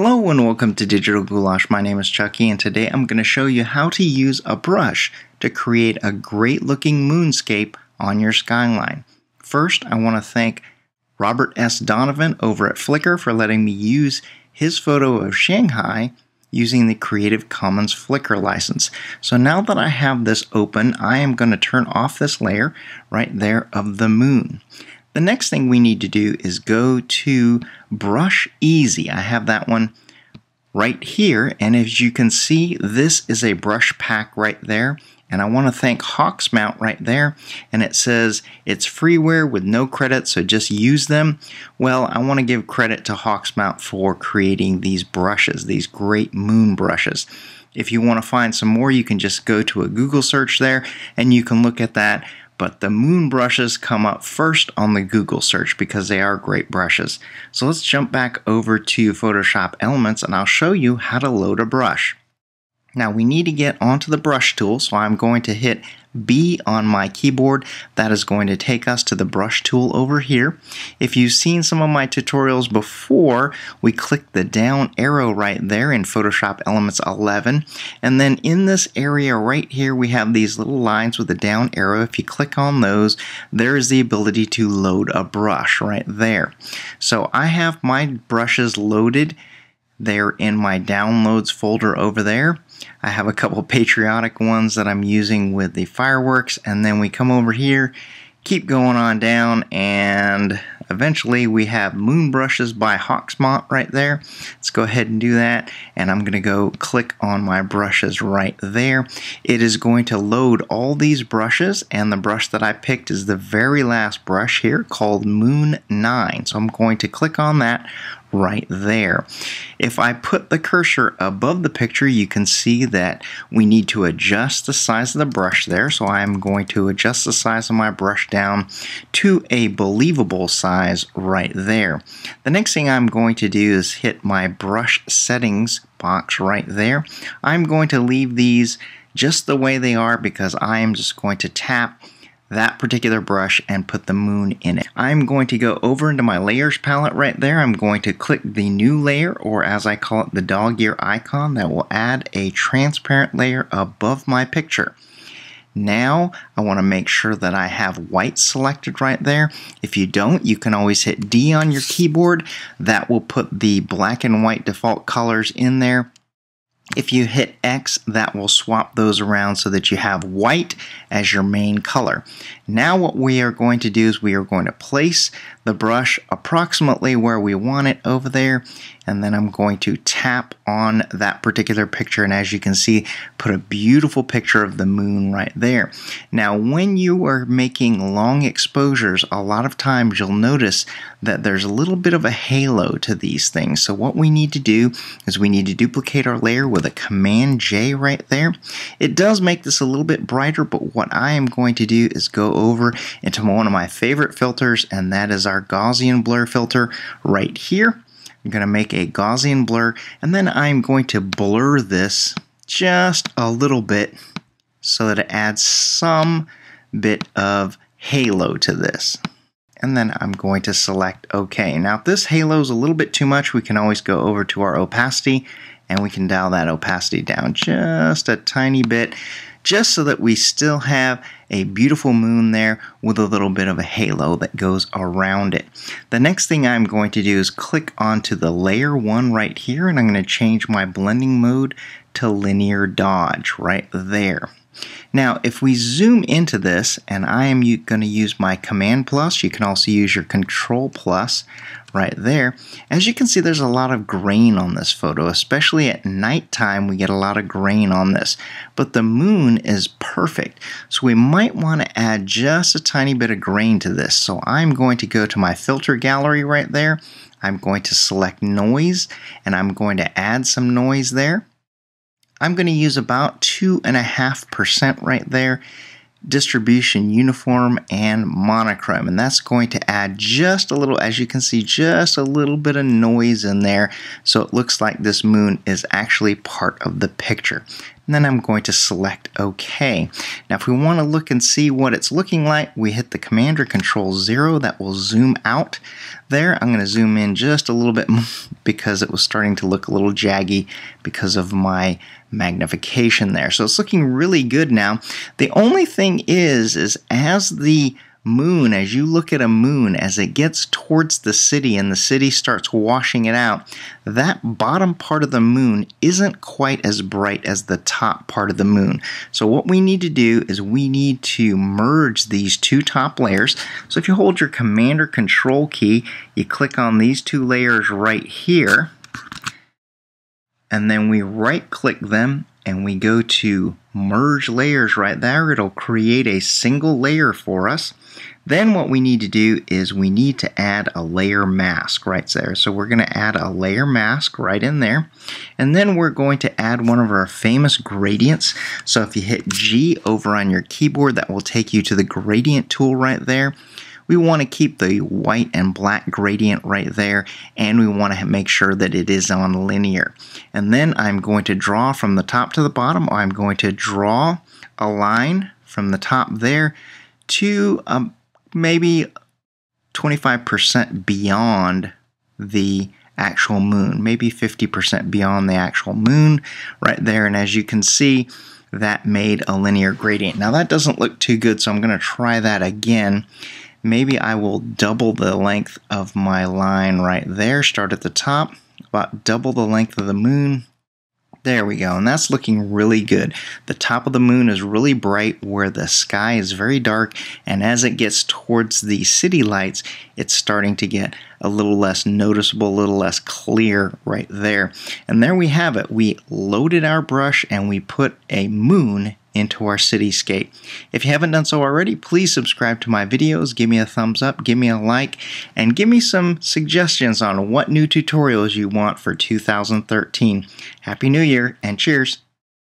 Hello and welcome to Digital Goulash. My name is Chucky and today I'm going to show you how to use a brush to create a great looking moonscape on your skyline. First, I want to thank Robert S. Donovan over at Flickr for letting me use his photo of Shanghai using the Creative Commons Flickr license. So now that I have this open, I am going to turn off this layer right there of the moon. The next thing we need to do is go to Brush Easy. I have that one right here, and as you can see, this is a brush pack right there. And I want to thank Hawksmont right there. And it says it's freeware with no credit, so just use them. Well, I want to give credit to Hawksmont for creating these brushes, these great moon brushes. If you want to find some more, you can just go to a Google search there and you can look at that but the moon brushes come up first on the Google search because they are great brushes. So let's jump back over to Photoshop Elements and I'll show you how to load a brush. Now we need to get onto the brush tool, so I'm going to hit B on my keyboard. That is going to take us to the brush tool over here. If you've seen some of my tutorials before, we click the down arrow right there in Photoshop Elements 11. And then in this area right here, we have these little lines with the down arrow. If you click on those, there is the ability to load a brush right there. So I have my brushes loaded they're in my downloads folder over there. I have a couple patriotic ones that I'm using with the fireworks and then we come over here, keep going on down and eventually we have moon brushes by Hawksmont right there. Let's go ahead and do that and I'm going to go click on my brushes right there. It is going to load all these brushes and the brush that I picked is the very last brush here called Moon 9. So I'm going to click on that right there. If I put the cursor above the picture, you can see that we need to adjust the size of the brush there. So I'm going to adjust the size of my brush down to a believable size right there. The next thing I'm going to do is hit my brush settings box right there. I'm going to leave these just the way they are because I am just going to tap that particular brush and put the moon in it. I'm going to go over into my layers palette right there. I'm going to click the new layer or as I call it the dog ear icon that will add a transparent layer above my picture. Now I want to make sure that I have white selected right there. If you don't, you can always hit D on your keyboard. That will put the black and white default colors in there. If you hit X, that will swap those around so that you have white as your main color. Now what we are going to do is we are going to place the brush approximately where we want it over there and then I'm going to tap on that particular picture and as you can see put a beautiful picture of the moon right there. Now when you are making long exposures a lot of times you'll notice that there's a little bit of a halo to these things so what we need to do is we need to duplicate our layer with a command J right there. It does make this a little bit brighter but what I am going to do is go over into one of my favorite filters and that is our Gaussian blur filter right here. I'm going to make a Gaussian blur and then I'm going to blur this just a little bit so that it adds some bit of halo to this. And then I'm going to select OK. Now if this halo is a little bit too much, we can always go over to our opacity and we can dial that opacity down just a tiny bit just so that we still have a beautiful moon there with a little bit of a halo that goes around it. The next thing I'm going to do is click onto the layer one right here and I'm going to change my blending mode to linear dodge right there. Now, if we zoom into this, and I am going to use my Command plus, you can also use your Control plus right there. As you can see, there's a lot of grain on this photo, especially at nighttime, we get a lot of grain on this. But the moon is perfect, so we might want to add just a tiny bit of grain to this. So I'm going to go to my filter gallery right there. I'm going to select noise, and I'm going to add some noise there. I'm going to use about 2.5% right there distribution uniform and monochrome and that's going to add just a little as you can see just a little bit of noise in there so it looks like this moon is actually part of the picture and then I'm going to select OK. Now if we want to look and see what it's looking like, we hit the Command or Control 0, that will zoom out there. I'm going to zoom in just a little bit because it was starting to look a little jaggy because of my magnification there. So it's looking really good now. The only thing is, is as the moon, as you look at a moon, as it gets towards the city and the city starts washing it out, that bottom part of the moon isn't quite as bright as the top part of the moon. So what we need to do is we need to merge these two top layers. So if you hold your command or control key, you click on these two layers right here, and then we right click them and we go to merge layers right there, it'll create a single layer for us. Then what we need to do is we need to add a layer mask right there. So we're going to add a layer mask right in there. And then we're going to add one of our famous gradients. So if you hit G over on your keyboard, that will take you to the gradient tool right there. We want to keep the white and black gradient right there and we want to make sure that it is on linear. And then I'm going to draw from the top to the bottom. I'm going to draw a line from the top there to um, maybe 25% beyond the actual moon, maybe 50% beyond the actual moon right there. And as you can see, that made a linear gradient. Now that doesn't look too good, so I'm going to try that again maybe I will double the length of my line right there. Start at the top, about double the length of the moon. There we go, and that's looking really good. The top of the moon is really bright where the sky is very dark, and as it gets towards the city lights, it's starting to get a little less noticeable, a little less clear right there. And there we have it. We loaded our brush and we put a moon into our cityscape. If you haven't done so already, please subscribe to my videos, give me a thumbs up, give me a like, and give me some suggestions on what new tutorials you want for 2013. Happy New Year, and cheers!